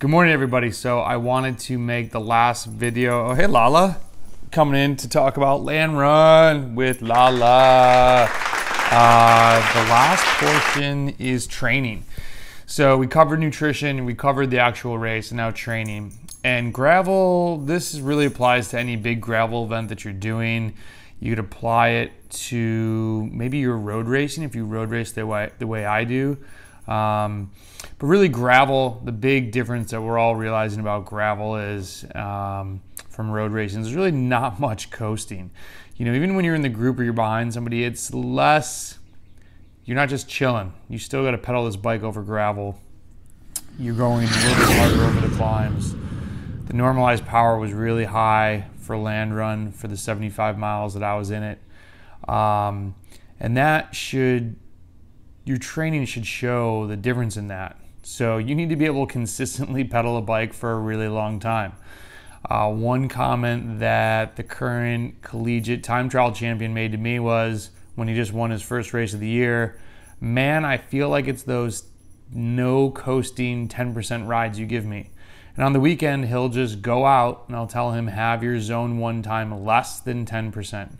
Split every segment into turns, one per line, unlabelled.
Good morning, everybody. So I wanted to make the last video. Oh, hey, Lala, coming in to talk about land run with Lala. Uh, the last portion is training. So we covered nutrition, we covered the actual race, and now training. And gravel, this really applies to any big gravel event that you're doing. You could apply it to maybe your road racing if you road race the way the way I do. Um, but really, gravel, the big difference that we're all realizing about gravel is um, from road racing, there's really not much coasting. You know, even when you're in the group or you're behind somebody, it's less, you're not just chilling. You still got to pedal this bike over gravel. You're going a little bit harder over the climbs. The normalized power was really high for land run for the 75 miles that I was in it. Um, and that should your training should show the difference in that. So you need to be able to consistently pedal a bike for a really long time. Uh, one comment that the current collegiate time trial champion made to me was when he just won his first race of the year, man, I feel like it's those no coasting 10% rides you give me. And on the weekend, he'll just go out and I'll tell him, have your zone one time less than 10%.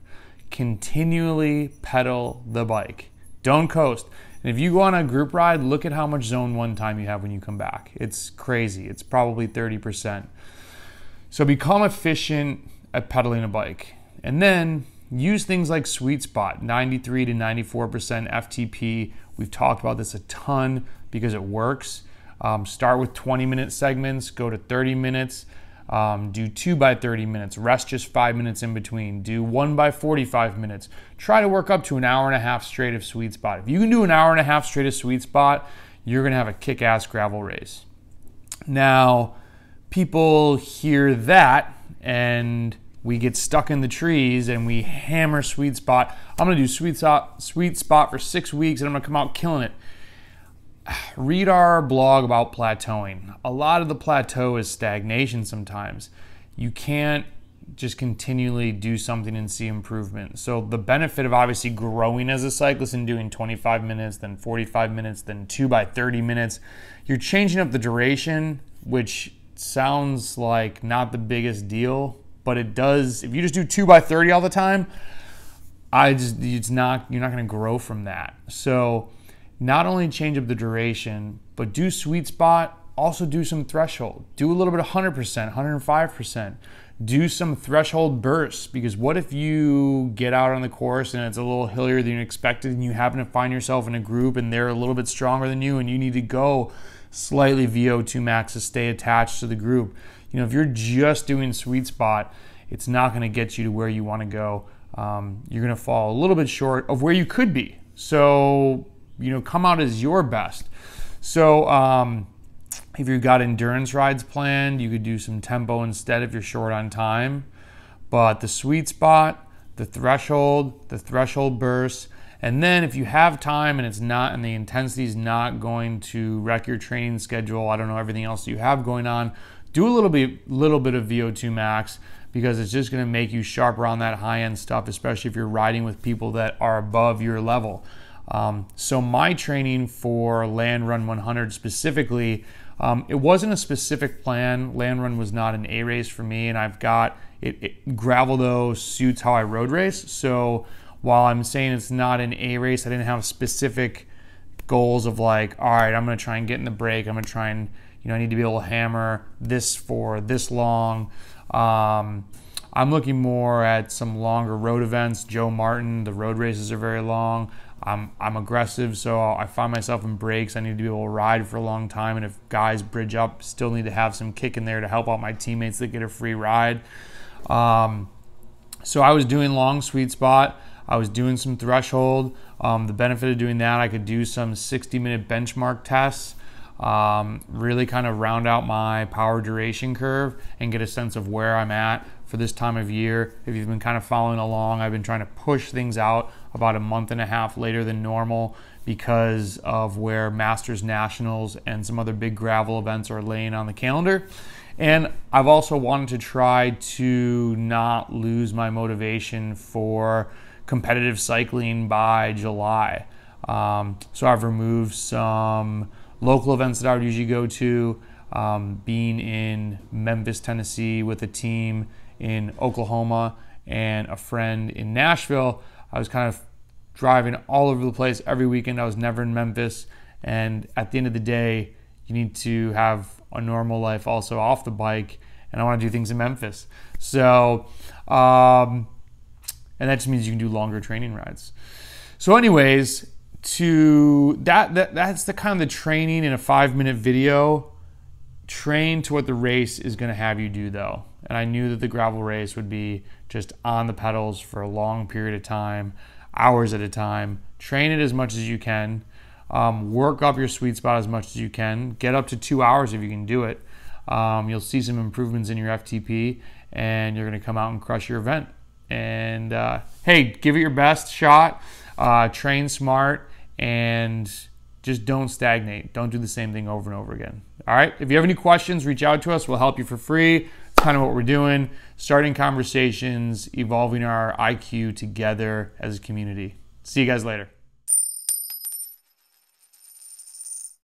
Continually pedal the bike. Don't coast. And if you go on a group ride, look at how much zone one time you have when you come back. It's crazy. It's probably 30%. So become efficient at pedaling a bike. And then use things like sweet spot, 93 to 94% FTP. We've talked about this a ton because it works. Um, start with 20 minute segments, go to 30 minutes. Um, do two by 30 minutes, rest just five minutes in between. Do one by 45 minutes. Try to work up to an hour and a half straight of sweet spot. If you can do an hour and a half straight of sweet spot, you're to have a kick ass gravel race. Now, people hear that and we get stuck in the trees and we hammer sweet spot. I'm to do sweet spot, sweet spot for six weeks and I'm to come out killing it read our blog about plateauing. A lot of the plateau is stagnation sometimes. You can't just continually do something and see improvement. So the benefit of obviously growing as a cyclist and doing 25 minutes, then 45 minutes, then 2 by 30 minutes, you're changing up the duration, which sounds like not the biggest deal, but it does if you just do 2 by 30 all the time, I just it's not you're not going to grow from that. So not only change up the duration, but do sweet spot, also do some threshold. Do a little bit of 100%, 105%. Do some threshold bursts because what if you get out on the course and it's a little hillier than you expected and you happen to find yourself in a group and they're a little bit stronger than you and you need to go slightly VO2 max to stay attached to the group. You know, if you're just doing sweet spot, it's not going to get you to where you want to go. Um, you're going to fall a little bit short of where you could be. So you know, come out as your best. So, um, if you've got endurance rides planned, you could do some tempo instead if you're short on time. But the sweet spot, the threshold, the threshold burst, and then if you have time and it's not, and the intensity is not going to wreck your training schedule, I don't know everything else you have going on, do a little bit, little bit of VO2 max because it's just going to make you sharper on that high end stuff, especially if you're riding with people that are above your level. Um, so my training for Land Run 100 specifically, um, it wasn't a specific plan. Land Run was not an A race for me, and I've got it, it, gravel though suits how I road race. So while I'm saying it's not an A race, I didn't have specific goals of like, all right, I'm gonna try and get in the break. I'm gonna try and you know I need to be able to hammer this for this long. Um, I'm looking more at some longer road events. Joe Martin, the road races are very long. I'm, I'm aggressive, so I find myself in breaks. I need to be able to ride for a long time, and if guys bridge up, still need to have some kick in there to help out my teammates that get a free ride. Um, so I was doing long sweet spot. I was doing some threshold. Um, the benefit of doing that, I could do some 60 minute benchmark tests. Um, really kind of round out my power duration curve and get a sense of where I'm at for this time of year. If you've been kind of following along, I've been trying to push things out about a month and a half later than normal because of where Masters Nationals and some other big gravel events are laying on the calendar. And I've also wanted to try to not lose my motivation for competitive cycling by July. Um, so I've removed some local events that I would usually go to. um, being in Memphis, Tennessee with a team in Oklahoma and a friend in Nashville. I was kind of driving all over the place every weekend. I was never in Memphis. And at the end of the day, you need to have a normal life also off the bike. And I want to do things in Memphis. So, um, and that just means you can do longer training rides. So, anyways, to that, that that's the kind of the training in a five minute video. Train to what the race is going to have you do, though. And I knew that the gravel race would be just on the pedals for a long period of time, hours at a time. Train it as much as you can. Um, work up your sweet spot as much as you can. Get up to two hours if you can do it. Um, you'll see some improvements in your FTP, and you're going to come out and crush your event. And uh, hey, give it your best shot. Uh, train smart and just don't stagnate. Don't do the same thing over and over again. All right. If you have any questions, reach out to us. We'll help you for free. Kind of what we're doing. Starting conversations, evolving our IQ together as a community. See you guys later.